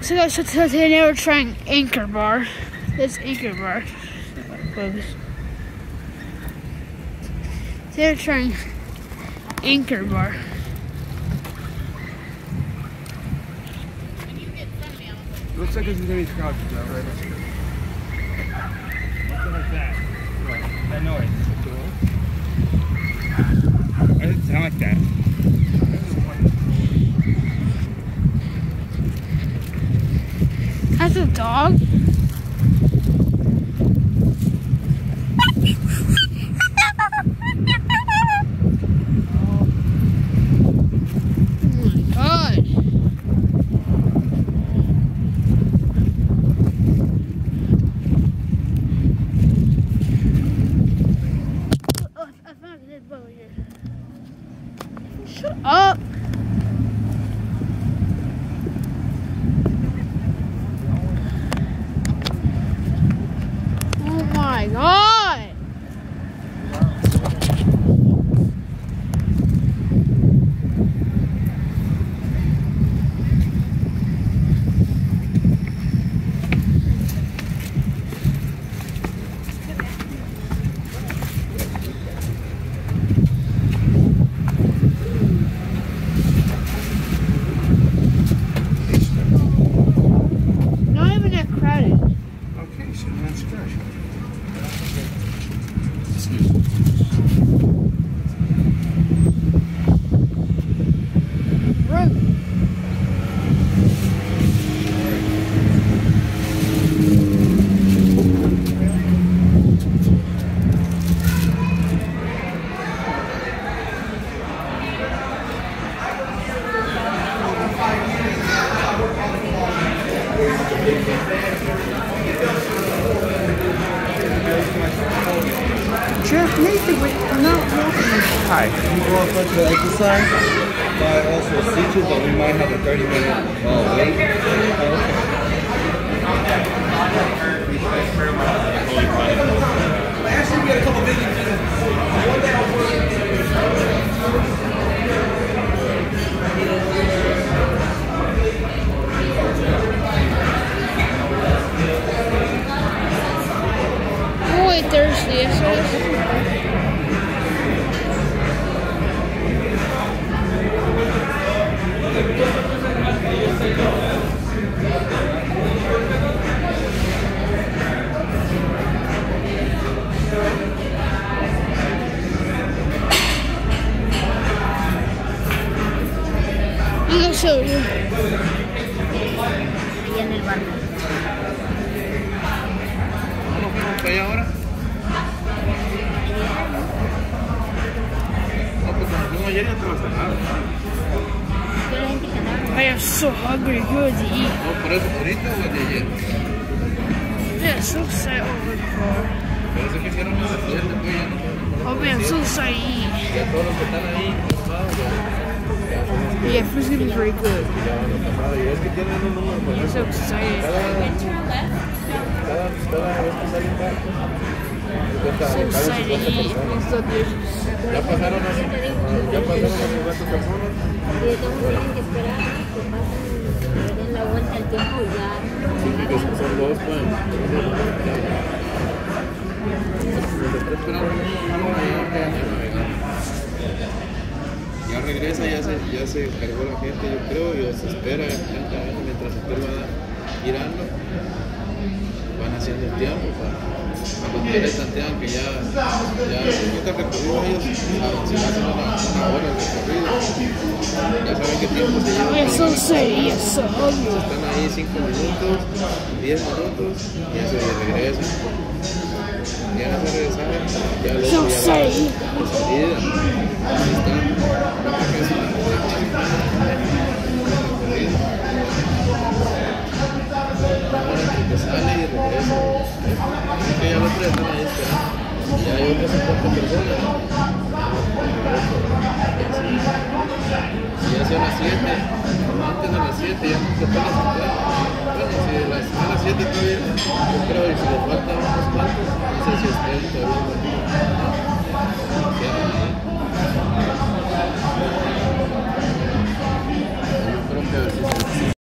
So guys, so today we're trying Anchor Bar. This Anchor Bar. Focus. Today we're trying Anchor Bar. Looks like it's gonna be crouched though, right? Dead bug here. Shut up. That's good. Nathan, wait, I'm not walking. Hi. We go up to exercise, but also see you, but we might have a 30 minute uh, wait. Muy thirsty, eso es. En el barrio. ¿Cómo allá ahora? No, pues ayer no te vas a nada. I am so hungry, you eat. No, por eso, ahorita o de ayer. So sad oh over. Pero eso que hicieron los estudiantes, pues ya no. Oh, so sad. Todos los que están ahí, Yeah, food's gonna be very good. I'm so excited. So excited to 50 eat. personas. It's so delicious. Ya pasaron a, ya pasaron a 50 personas. Y entonces tienen que esperar que pasen, den la vuelta al tiempo y ya. Sí, que son dos, pues. Esperando regresa, ya se, ya se cargó la gente, yo creo, y se espera lentamente mientras hotel va girando. Van haciendo el tiempo para cuando les tantean que ya, ya se quita el recorrido ellos, si hacen una, una hora de recorrido, ya saben qué tiempo se lleva. I'm so excited. Yeah, so hungry. Están ahí 5 minutos, 10 minutos y ya se regresan. Ya no se regresan, ya los So ya salida. Que sale y regresa. Así que ya tres están ahí esperando. Y hay otras 50 personas. Y ya son las 7, antes de las 7 ya no se puede sentar. Bueno, si las, a las 7 todavía, yo creo que si le faltan unos cuantos, no sé si estén todavía.